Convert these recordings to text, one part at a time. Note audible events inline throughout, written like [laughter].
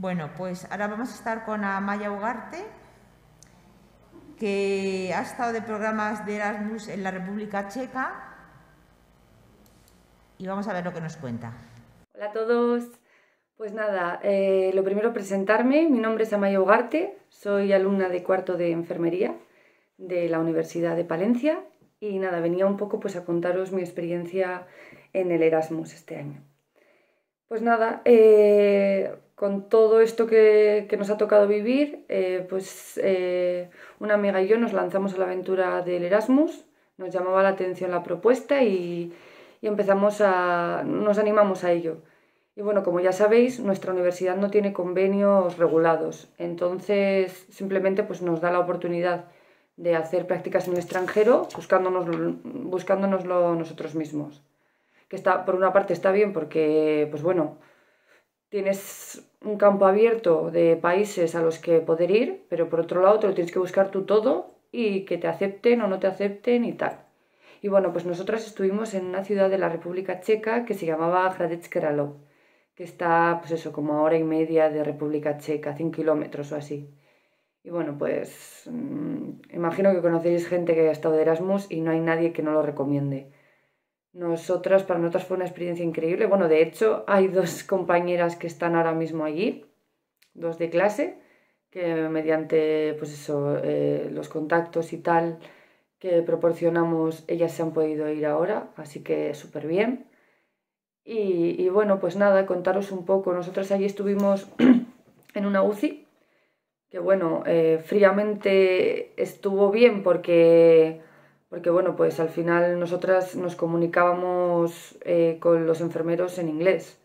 Bueno, pues ahora vamos a estar con Amaya Ugarte, que ha estado de programas de Erasmus en la República Checa y vamos a ver lo que nos cuenta. Hola a todos. Pues nada, eh, lo primero presentarme. Mi nombre es Amaya Ugarte, soy alumna de cuarto de enfermería de la Universidad de Palencia y nada, venía un poco pues a contaros mi experiencia en el Erasmus este año. Pues nada, eh, con todo esto que, nos ha tocado vivir, eh, pues una amiga y yo nos lanzamos a la aventura del Erasmus, nos llamaba la atención la propuesta y, y empezamos a, nos animamos a ello. Y bueno, como ya sabéis, nuestra universidad no tiene convenios regulados, entonces simplemente pues, nos da la oportunidad de hacer prácticas en el extranjero buscándonos, buscándonoslo nosotros mismos. Que está, por una parte está bien porque, pues bueno, tienes un campo abierto de países a los que poder ir, pero por otro lado te lo tienes que buscar tú todo y que te acepten o no te acepten y tal. Y bueno, pues nosotras estuvimos en una ciudad de la República Checa que se llamaba Hradec Králové, que está, pues eso, como a hora y media de República Checa, 100 kilómetros o así. Y bueno, pues mm, imagino que conocéis gente que ha estado de Erasmus y no hay nadie que no lo recomiende. Nosotras, para nosotras fue una experiencia increíble. Bueno, de hecho, hay dos [laughs] compañeras que están ahora mismo allí, dos de clase, que mediante, pues eso, eh, los contactos y tal, que proporcionamos, ellas se han podido ir ahora, así que súper bien. Y, bueno, pues nada, contaros un poco. Nosotras allí estuvimos [clears throat] en una UCI, que bueno, eh, fríamente estuvo bien porque, porque bueno, pues al final nosotras nos comunicábamos eh, con los enfermeros en inglés.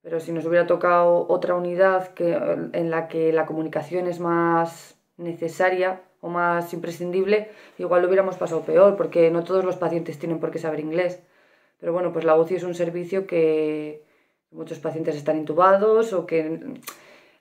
Pero si nos hubiera tocado otra unidad que, en la que la comunicación es más necesaria, o más imprescindible, igual lo hubiéramos pasado peor, porque no todos los pacientes tienen por qué saber inglés. Pero bueno, pues la UCI es un servicio que muchos pacientes están intubados o que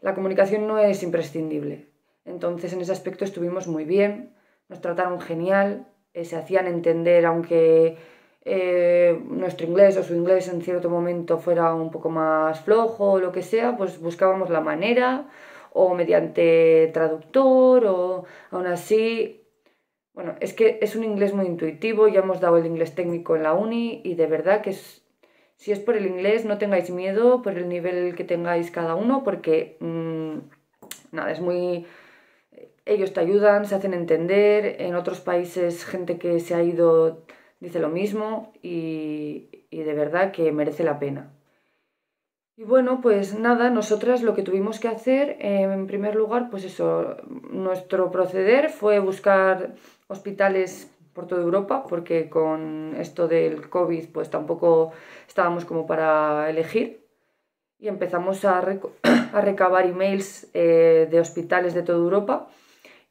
la comunicación no es imprescindible. Entonces en ese aspecto estuvimos muy bien, nos trataron genial, eh, se hacían entender aunque eh, nuestro inglés o su inglés en cierto momento fuera un poco más flojo o lo que sea, pues buscábamos la manera o mediante traductor o aún así, bueno, es que es un inglés muy intuitivo, ya hemos dado el inglés técnico en la uni y de verdad que si es por el inglés no tengáis miedo por el nivel que tengáis cada uno porque mm, nada, es muy... Ellos te ayudan, se hacen entender, en otros países gente que se ha ido dice lo mismo y, de verdad que merece la pena. Y bueno, pues nada, nosotras lo que tuvimos que hacer, en primer lugar, pues eso, nuestro proceder fue buscar hospitales por toda Europa, porque con esto del COVID, pues tampoco estábamos como para elegir. Y empezamos a, [clears throat] a recabar emails eh, de hospitales de toda Europa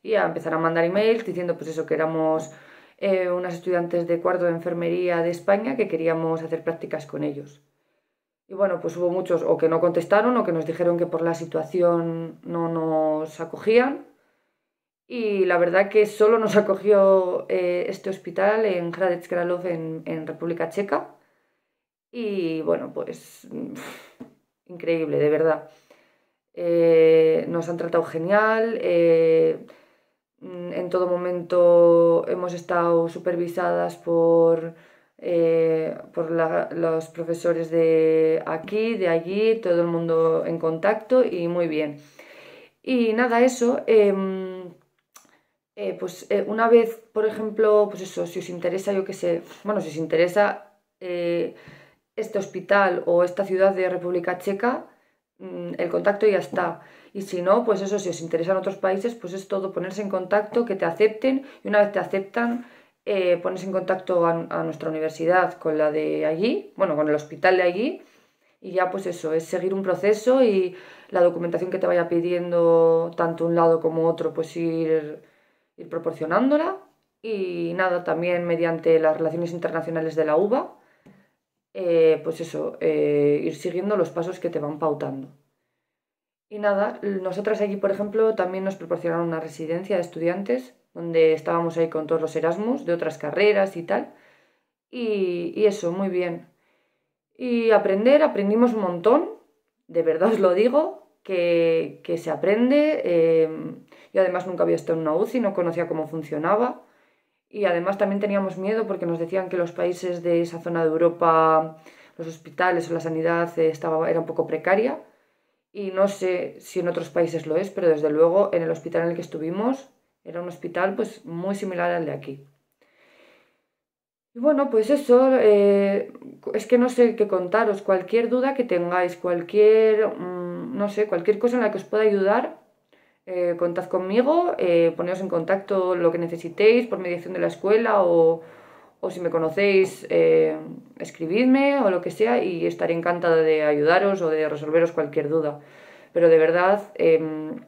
y a empezar a mandar emails diciendo, pues eso, que éramos eh, unas estudiantes de cuarto de enfermería de España que queríamos hacer prácticas con ellos. Y bueno, pues hubo muchos o que no contestaron o que nos dijeron que por la situación no nos acogían. Y la verdad que solo nos acogió eh, este hospital en Hradec Králové en, República Checa. Y bueno, pues increíble, de verdad. Eh, nos han tratado genial. Eh, en todo momento hemos estado supervisadas por eh, por los profesores de aquí, de allí, todo el mundo en contacto y muy bien. Y nada, eso, em, eh, pues eh, una vez, por ejemplo, pues eso, si os interesa, yo qué sé, bueno, si os interesa este hospital o esta ciudad de República Checa, mm, el contacto ya está. Y si no, pues eso, si os interesan otros países, pues es todo ponerse en contacto, que te acepten y una vez te aceptan, eh, pones en contacto a, nuestra universidad con la de allí, bueno, con el hospital de allí, y ya pues eso, es seguir un proceso y la documentación que te vaya pidiendo tanto un lado como otro, pues ir, ir proporcionándola. Y nada, también mediante las relaciones internacionales de la UBA, eh, pues eso, eh, ir siguiendo los pasos que te van pautando. Y nada, nosotras allí, por ejemplo, también nos proporcionaron una residencia de estudiantes donde estábamos ahí con todos los Erasmus de otras carreras y tal. Y, eso, muy bien. Y aprender, aprendimos un montón, de verdad os lo digo. que, que se aprende. Eh, y además nunca había estado en una UCI, no conocía cómo funcionaba. Y además también teníamos miedo porque nos decían que los países de esa zona de Europa, los hospitales o la sanidad eh, estaba, era un poco precaria. Y no sé si en otros países lo es, pero desde luego en el hospital en el que estuvimos era un hospital pues muy similar al de aquí. Y bueno, pues eso, eh, es que no sé qué contaros, cualquier duda que tengáis, cualquier, mm, no sé, cualquier cosa en la que os pueda ayudar, eh, contad conmigo, eh, poneos en contacto lo que necesitéis por mediación de la escuela o, o si me conocéis, eh, escribidme o lo que sea y estaré encantada de ayudaros o de resolveros cualquier duda. Pero de verdad, em,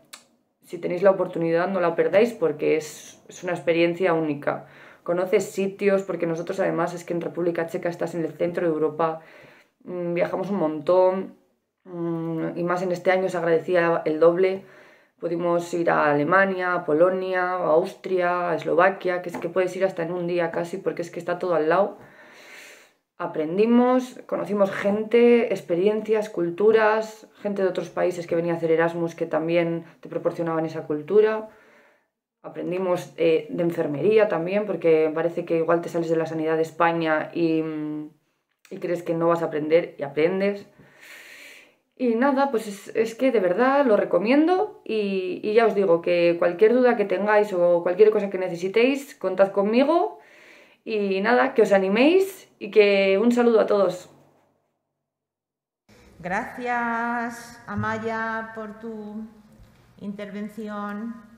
si tenéis la oportunidad, no la perdáis porque es, es una experiencia única. Conoces sitios, porque nosotros además es que en República Checa estás en el centro de Europa, mm, viajamos un montón mm, y más en este año os agradecía el doble Pudimos ir a Alemania, a Polonia, a Austria, a Eslovaquia, que es que puedes ir hasta en un día casi porque es que está todo al lado. Aprendimos, conocimos gente, experiencias, culturas, gente de otros países que venía a hacer Erasmus que también te proporcionaban esa cultura. Aprendimos eh, de enfermería también, porque parece que igual te sales de la sanidad de España y, y crees que no vas a aprender y aprendes. Y nada, pues es, que de verdad lo recomiendo y, ya os digo que cualquier duda que tengáis o cualquier cosa que necesitéis, contad conmigo y nada, que os animéis y que un saludo a todos. Gracias, Amaya, por tu intervención.